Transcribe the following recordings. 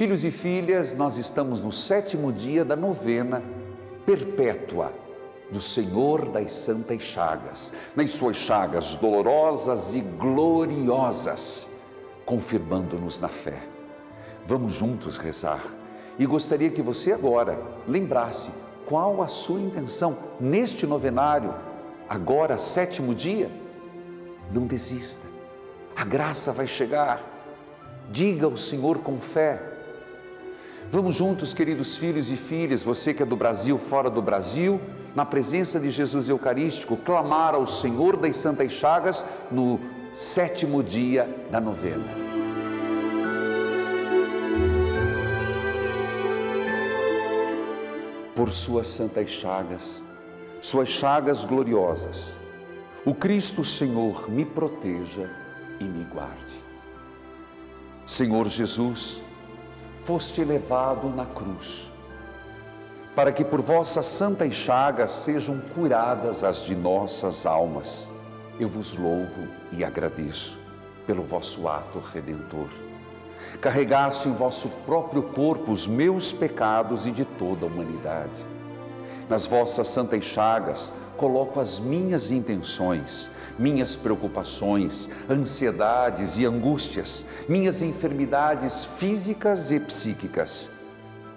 Filhos e filhas, nós estamos no sétimo dia da novena perpétua do Senhor das Santas Chagas, nas suas chagas dolorosas e gloriosas, confirmando-nos na fé. Vamos juntos rezar. E gostaria que você agora lembrasse qual a sua intenção neste novenário, agora sétimo dia. Não desista, a graça vai chegar. Diga ao Senhor com fé. Vamos juntos, queridos filhos e filhas, você que é do Brasil, fora do Brasil, na presença de Jesus Eucarístico, clamar ao Senhor das Santas Chagas no sétimo dia da novena. Por suas santas chagas, suas chagas gloriosas, o Cristo Senhor me proteja e me guarde. Senhor Jesus, foste levado na cruz, para que por vossas santas chagas sejam curadas as de nossas almas. Eu vos louvo e agradeço pelo vosso ato redentor. Carregaste em vosso próprio corpo os meus pecados e de toda a humanidade. Nas vossas santas chagas coloco as minhas intenções, minhas preocupações, ansiedades e angústias, minhas enfermidades físicas e psíquicas,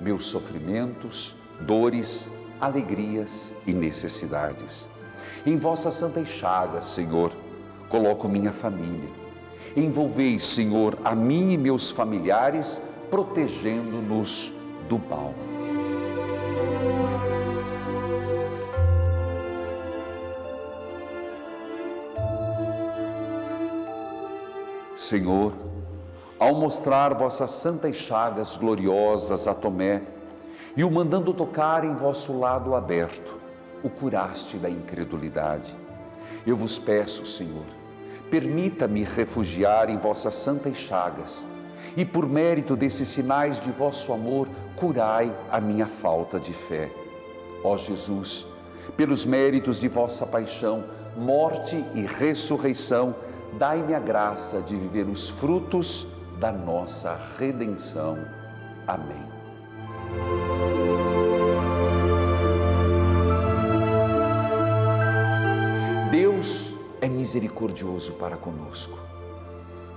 meus sofrimentos, dores, alegrias e necessidades. Em vossas santas chagas, Senhor, coloco minha família. Envolvei, Senhor, a mim e meus familiares, protegendo-nos do mal. Senhor, ao mostrar vossas santas chagas gloriosas a Tomé e o mandando tocar em vosso lado aberto, o curaste da incredulidade. Eu vos peço, Senhor, permita-me refugiar em vossas santas chagas e, por mérito desses sinais de vosso amor, curai a minha falta de fé. Ó Jesus, pelos méritos de vossa paixão, morte e ressurreição, dai-me a graça de viver os frutos da nossa redenção. Amém. Deus é misericordioso para conosco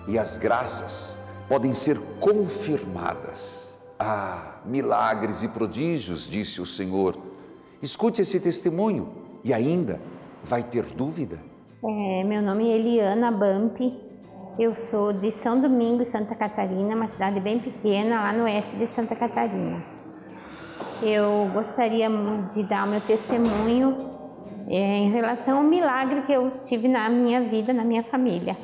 e as graças podem ser confirmadas. Ah, milagres e prodígios, disse o Senhor. Escute esse testemunho e ainda vai ter dúvida? É, meu nome é Eliana Bampi, eu sou de São Domingos, Santa Catarina, uma cidade bem pequena, lá no oeste de Santa Catarina. Eu gostaria de dar o meu testemunho é, em relação ao milagre que eu tive na minha vida, na minha família.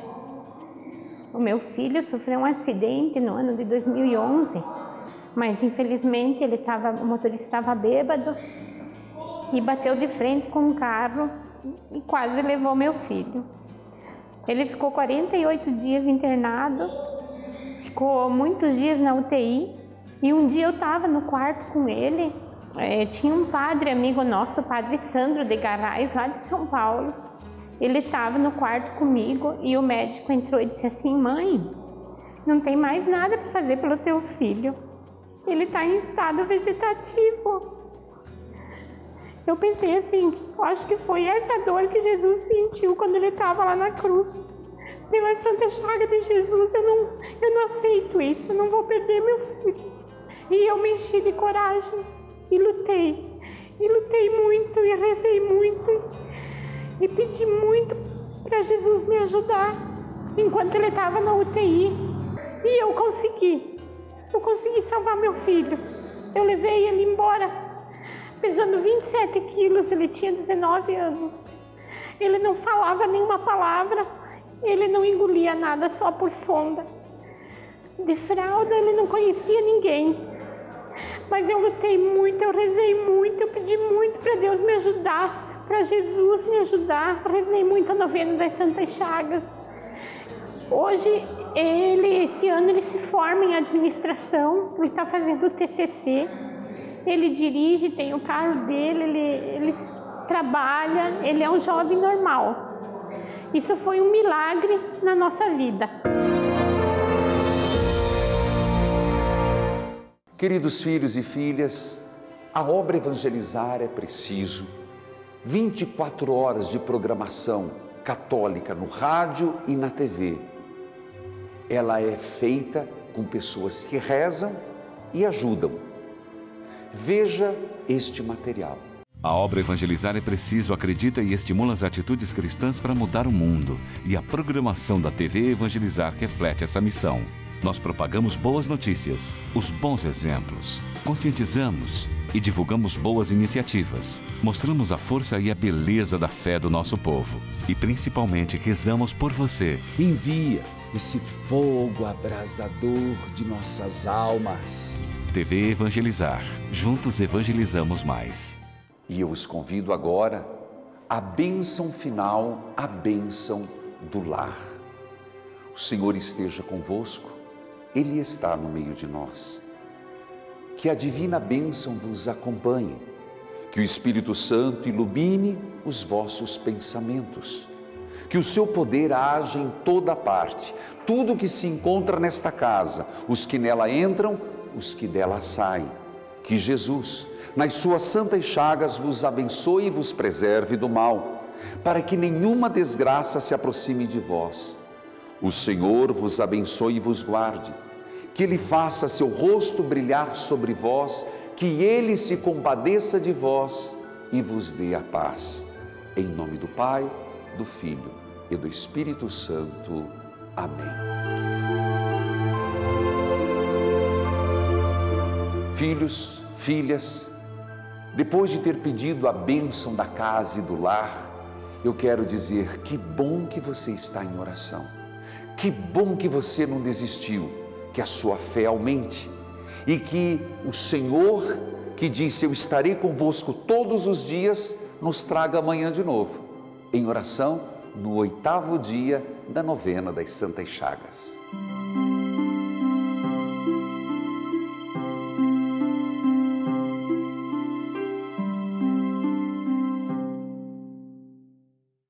O meu filho sofreu um acidente no ano de 2011, mas infelizmente ele tava, o motorista estava bêbado e bateu de frente com um carro e quase levou meu filho. Ele ficou 48 dias internado, ficou muitos dias na UTI e um dia eu estava no quarto com ele. É, tinha um padre amigo nosso, o padre Sandro de Garrais, lá de São Paulo. Ele estava no quarto comigo e o médico entrou e disse assim: Mãe, não tem mais nada para fazer pelo teu filho. Ele está em estado vegetativo. Eu pensei assim, acho que foi essa dor que Jesus sentiu quando ele estava lá na cruz. Pela santa chaga de Jesus, eu não, eu não aceito isso, eu não vou perder meu filho. E eu me enchi de coragem e lutei. E lutei muito e rezei muito e pedi muito para Jesus me ajudar enquanto ele estava na UTI. E eu consegui. Eu consegui salvar meu filho. Eu levei ele embora pesando 27 quilos, ele tinha 19 anos. Ele não falava nenhuma palavra, ele não engolia nada só por sonda. De fralda, ele não conhecia ninguém. Mas eu lutei muito, eu rezei muito, eu pedi muito para Deus me ajudar, para Jesus me ajudar. Rezei muito a novena das Santas Chagas. Hoje, ele, esse ano, ele se forma em administração, ele está fazendo o TCC ele dirige, tem o carro dele, ele, ele trabalha, ele é um jovem normal. Isso foi um milagre na nossa vida. Queridos filhos e filhas, a obra evangelizar é preciso. 24 horas de programação católica no rádio e na TV. Ela é feita com pessoas que rezam e ajudam. Veja este material. A obra Evangelizar é Preciso acredita e estimula as atitudes cristãs para mudar o mundo. E a programação da TV Evangelizar reflete essa missão. Nós propagamos boas notícias, os bons exemplos, conscientizamos e divulgamos boas iniciativas. Mostramos a força e a beleza da fé do nosso povo. E principalmente rezamos por você. Envia esse fogo abrasador de nossas almas. TV Evangelizar. Juntos evangelizamos mais. E eu os convido agora à bênção final, a bênção do lar. O Senhor esteja convosco, Ele está no meio de nós. Que a divina bênção vos acompanhe, que o Espírito Santo ilumine os vossos pensamentos, que o seu poder age em toda parte, tudo que se encontra nesta casa, os que nela entram, os que dela saem. Que Jesus, nas suas santas chagas vos abençoe e vos preserve do mal, para que nenhuma desgraça se aproxime de vós. O Senhor vos abençoe e vos guarde, que Ele faça seu rosto brilhar sobre vós, que Ele se compadeça de vós e vos dê a paz. Em nome do Pai, do Filho e do Espírito Santo. Amém. Filhos, filhas, depois de ter pedido a bênção da casa e do lar, eu quero dizer que bom que você está em oração. Que bom que você não desistiu, que a sua fé aumente e que o Senhor, que disse: Eu estarei convosco todos os dias, nos traga amanhã de novo, em oração, no oitavo dia da novena das Santas Chagas.